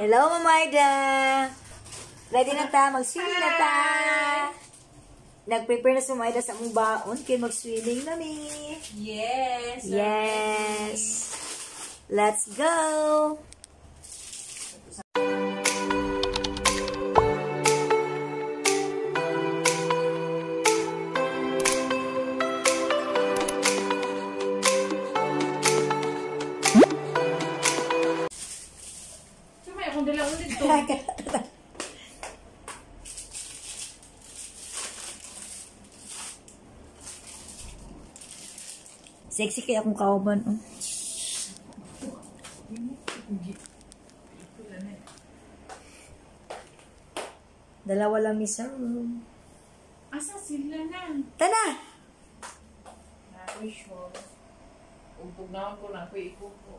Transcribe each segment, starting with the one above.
Hello, Mamayda! Ready na ta, mag-swimming na ta! Nag-prepare na si Mamayda sa among baon, kaya mag-swimming na mi. Yes. Yes! Let's go! To. Sexy kaya akong kauban. Oh. Dalawa lang mi sa room. Asa sila na? Tana! Nakoy sure. Umpog na ako na ako ikupo.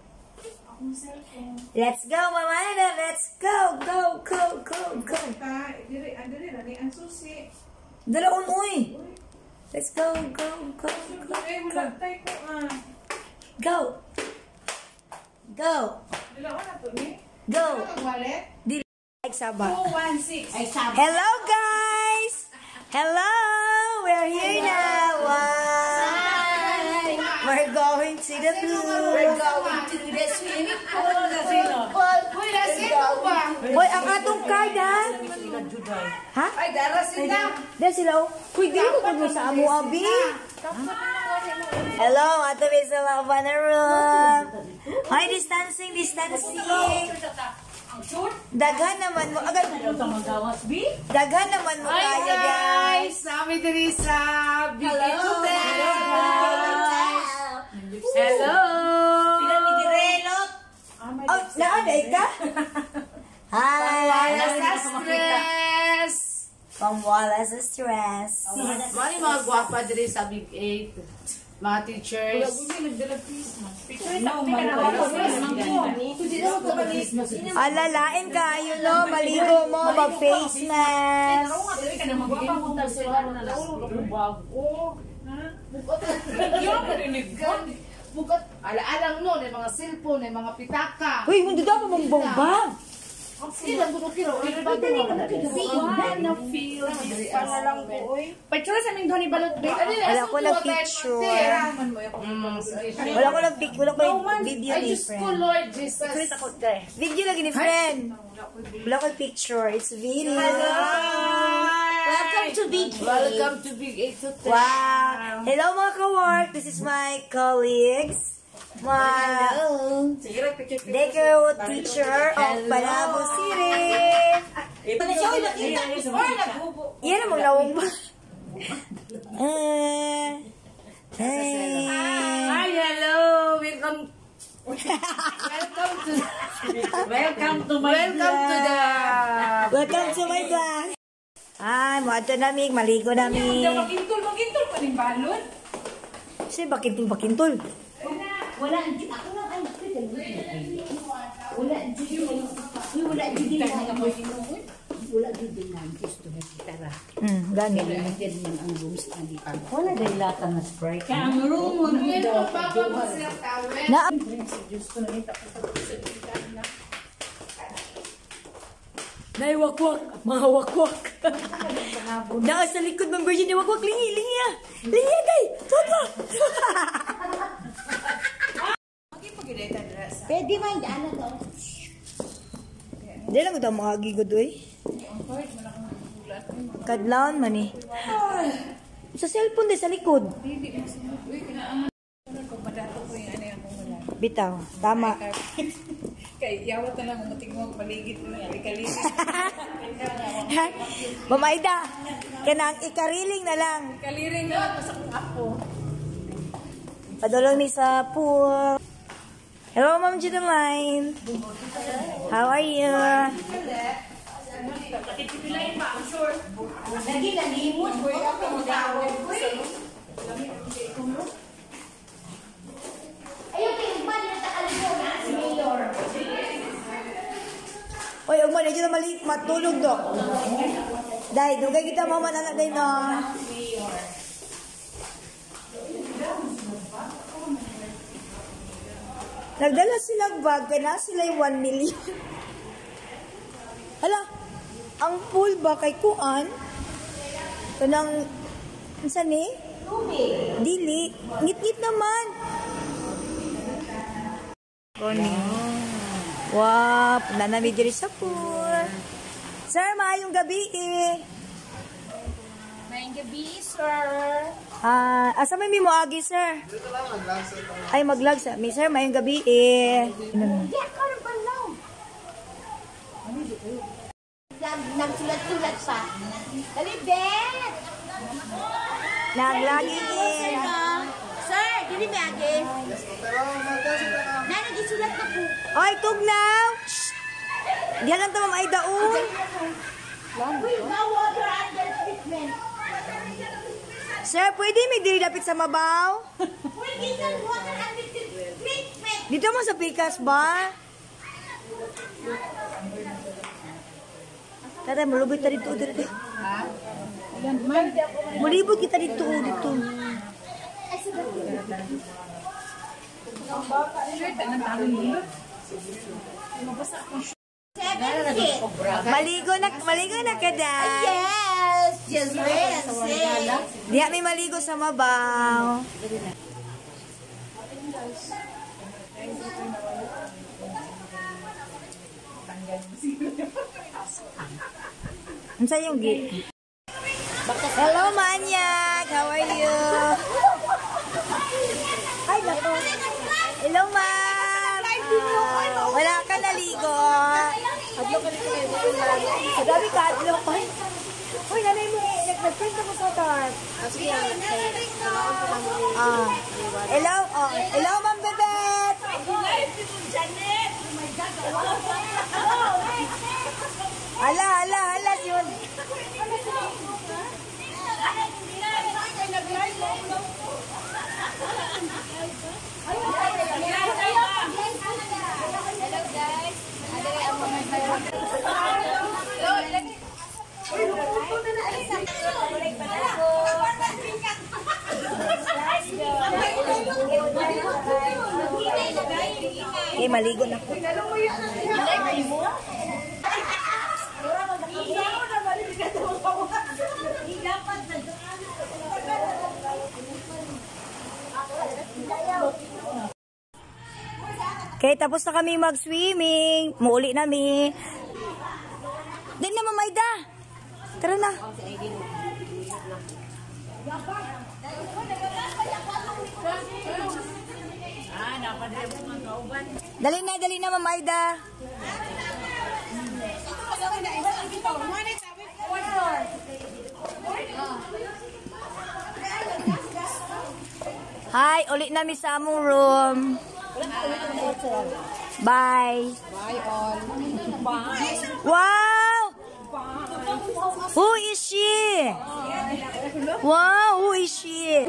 Let's go, Mamayda! Let's go! Go, go, go, go! Dire, dire, dire, ang susi. Dalaon, uy! Let's go, go, go, go, go! Go! Go! Dala ko na to ni. Go! Dili like saba. 216. Ay, sabi. Hello, guys! Hello! We're here now! Wow! We're to the pool! going to the swimming pool. Sino? Uy, nasino ba? Hoy, ang atong card, ha? Ha? Ay, dara sila. Dahil sila, oh. Uy, di ko kung sa amo, abi. Hello, ato may sa room. Hoy, distancing, distancing. Daghan naman mo. Agad. Daghan naman mo Hi kaya, guys. guys! Sami diri sa Big Hello! Hello! Oh, naaday ka? Hi! Wala sa stress! Pamwala sa stress. Mali mga gwapa diri sa Big 8. Mga teachers. Alalain ka, you know, maligo mo, mag-face mask. Bukat, ala-alang no, may mga cellphone, may mga pitaka. Uy, hindi daw pa mong bombang. Sila gusto kiro, na feel. lang ko, oy. Picture sa aming Donny Balot Bay. Wala ko nag-picture. Wala ko nag-pic, wala ko yung video Ay, ni Diyos ko, friend. Lord Jesus. Video lagi ni friend. Wala ko picture, it's video. Welcome to Big Welcome to Big 8 Hotel. Wow! Hello mga ka-work, this is my colleagues. My daycare teacher of Panabo City. Yan ang mga lawang ba? Eh, eh. Hi, hello. Welcome. welcome to Welcome to my Welcome to the Welcome to my vlog. Ay, mga namig, maligo namin. Magintol, magintol pa rin balon. Kasi bakintol, bakintol. Wala, ako lang ay, wala, wala, wala, Hmm, gani. wala dahil lata na spray. Kaya ang room mo Well, Papa, mag-sir towel. Na, Nay, wakwak. Mga wakwak. Naa sa likod ng virgin ni wakwak. Lingi, lingi ah. Lingi, day. Tuwa. Pwede man, ano to? Di lang ito mga gigod, uy. Kadlaon man eh. Sa cellphone din, sa likod. Bitaw, tama. Kay yawat na lang umuting mo paligid mo ikaligid. Mamaida, kanang ikariling na lang. Kaliring na sa ako. Padulong ni sa pool. Hello, Ma'am Judeline. How are you? Lagi na limot, boy, ako mo daw. Ayaw kayo ba na sa aligo na si Mayor? Oy, ug man na mali matulog do. Dai, dugay kita mo man anak day no. Nagdala silang bag, kaya na sila yung 1 million. Hala, ang pool ba kay Kuan? Kanang, unsa ni? Dili. Ngit-ngit naman. Koni. Wow, nanami diri sa pool. Sir, maayong gabi eh. Mayang gabi, sir. Ah, asa may mo agi, sir? Ay, maglag sa. Mi, sir, maayong gabi eh. Hindi ako rin balaw. Nagsulat-sulat pa. Dali, Bet! Naglagi eh. Sir, dili ba agi? Na, nagisulat na po. Oy, tugnaw! Shh! Diyan lang tamam ay daon. Uy, no water under treatment. Sir, pwede may diri dapit sa mabaw? Pwede na water under treatment. Dito mo sa pikas ba? Tara, malugod ta dito, dito. Ha? Malibot kita dito, dito. Maligo na, maligo na ka, Dad. Yes, yes, yes, yes. Diha may maligo sa mabaw. Unsa yung gi? Hello, Manyak! How are you? Ay, nako. Hello, ma'am! Ah, wala ka naligo. Adlo ka dito kayo. Sa dami ka, adlo. Ay, Uy, nanay mo, nag-print ako sa tart. Ah. Hello, oh. Hello, Ma'am maligo na po. Okay, tapos na kami mag-swimming. Muuli na mi. Din na mamayda. Tara na. Dali na, dali na, mamayda. Hi, uli na mi sa among room. Bye. Bye all. Wow! Who is she? Wow, who is she?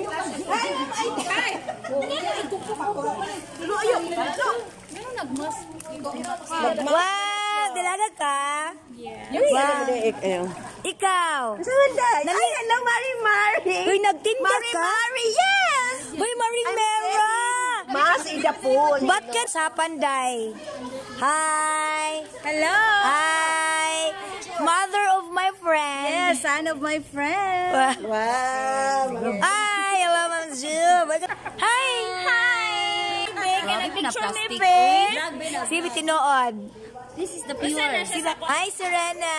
Wow, dalaga ka? Wow. Ikaw? Ay, hello, Mari Mari. Uy, nagtinda ka? Mari, yes! Uy, Mari Mera! Mas ida po. Ba't ka sa Panday? Hi! Hello. Hi! Mother of friend. Yes, son of my friend. Wow! Hi! Hello, Ma'am Ju! Hi! Hi! Picture ni Be! Si Bitinood. This is the pure. Hi, Serena!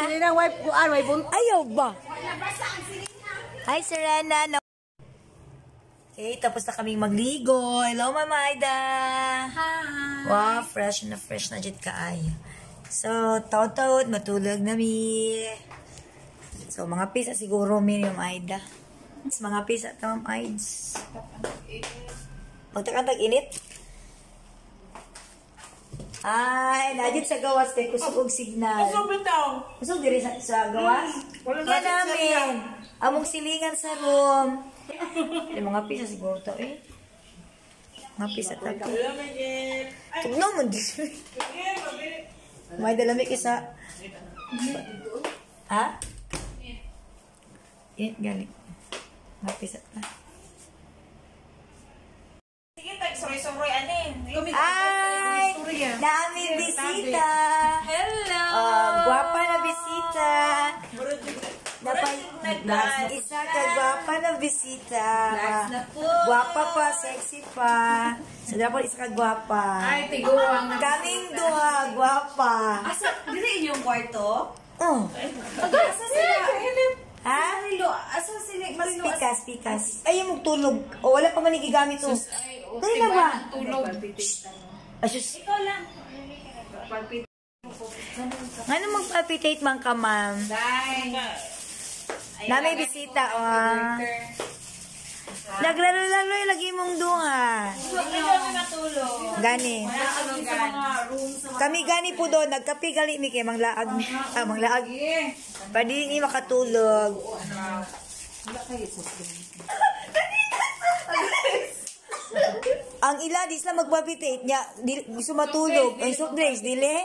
Sino na wife ko? Ah, wife ko. Ayaw ba? Hi, Serena! No. Okay, tapos na kaming magligo. Hello, Mama Aida! Hi. Wow, fresh na fresh na jit kaayo. So, taot-taot, matulog na mi. So, mga pisa siguro mi yung Aida. Mga pisa tamam Aids. Magtakantag init. Ay, najit sa gawas kay kusog og signal. Kusog diri sa, sa gawas? Wala namin. Among silingan sa room. Yung mga pisa siguro to eh. Mga pisa to. Tugnaw mo di. May dalami isa. Ha? Eh, galing. Mga pisa ta. Ay! Dami bisita! Hello! Um, Guwapa na bisita. Napay, isa ka guwapa na bisita. Guwapa pa, sexy pa. So, dapat isa ka guwapa. Ay, tiguang. Kaming duha, guwapa. Asa, dili inyong kwarto? Oh. Asa sila? Ha? Marilo, asa sila? Marilo? Pikas, pikas. Ay, yung magtulog. O, wala pa manigigamit to. Dali na ba? Tulog. Ay, sus. Ikaw lang. Ano magpapitate man ka, ma'am? Na may bisita, oh. Naglaro-laro yung lagi mong duha. Hindi kami matulog. Gani. Kami gani po doon, nagkapi gali mi kay manglaag. Ah, manglaag. Pwede ni makatulog. Ang ila di sila magpapitate niya, di, gusto matulog. Ang soft drinks, dili?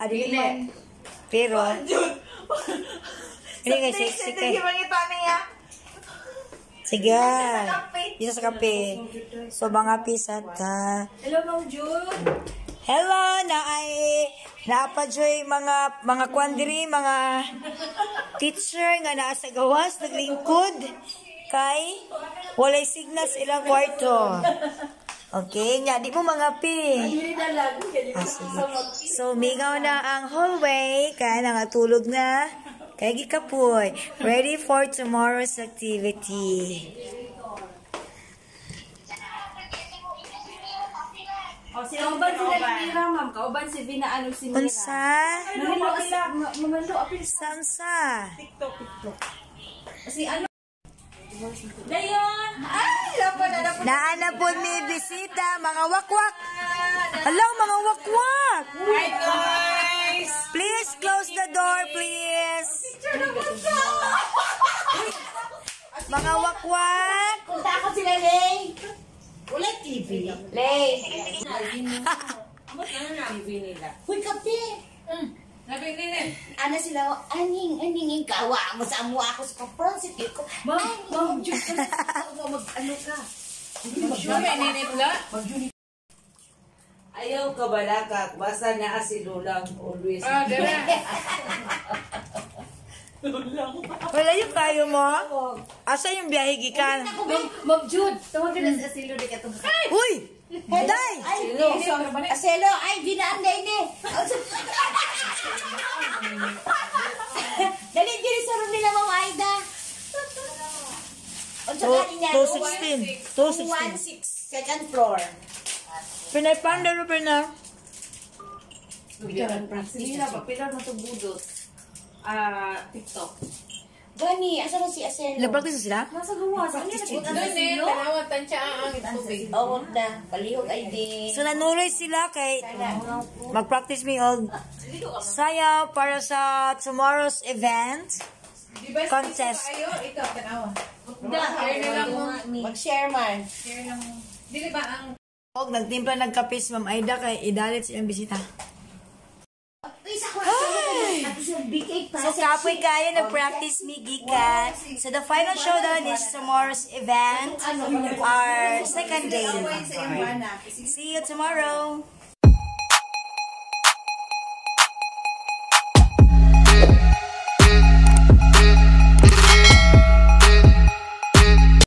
Ah, dili. Pero, hindi nga sexy kay. Sige. Dito sa kape. So, mga pisat ka. Hello, Ma'am June. Hello, na ay napadyoy mga mga kwandiri, mga teacher nga naa sa gawas naglingkod kay walay signal sa ilang kwarto. Okay, nya di mo mga pi. Ah, sige. So, migaw na ang hallway kaya nangatulog na kay gikapoy. Ready for tomorrow's activity. Kauban sila ni Mira, ma'am. Kauban si Vina, ano si Mira. Unsa? Mamalo, mamalo, apil. Sansa? Si ano? Dayon! Ay, laban na laban. Naana po may bisita, mga wakwak. Hello, mga wakwak. Hi, guys! Please close the door, please. Mga wakwak. Punta ako sila, Lay. Wala TV. Lay. TV nila. Huy, kape. Sabi nila. Ano sila, aning, aning ikawa mo sa amo ako sa prostitute ko. Ma'am, ma'am, Diyos ka. Mag, ano ka? Nila. Ayaw ka balakak, basta naa si Lulang always. Ah, dara. Wala yung kayo mo? Asa yung biyahe gikan? Ma'am, Jude, tawagin na sa asilo di ka ito. Uy! Day! Asilo. Asilo, ay, ginaanday ni. Dali, dili sa room nila, Ma'am Aida. O sa To- kanina, 216. 216. 216, second floor. Pinay panda ro pina. Sige na, papilar mo Ah, TikTok. Gani, asa na si Aselo? Nag-practice sila? Nasa gawas. Ano yung nagpunta sa Doon eh, asilo? tanawatan siya ang tubig. Oo na, palihog ay di. So nanuloy sila kay mag-practice me all saya para sa tomorrow's event. Contest. Ayo, ito, tanawa. Share na lang mo. Mag-share man. Share lang mo. Di ba ang Og nagtimpla nagkape si Ma'am Aida kay idalit siyang bisita. Isa ko At sa BK pa. So kapoy kayo nag-practice ni Gikan. So the final showdown is tomorrow's event, our second day. See you tomorrow.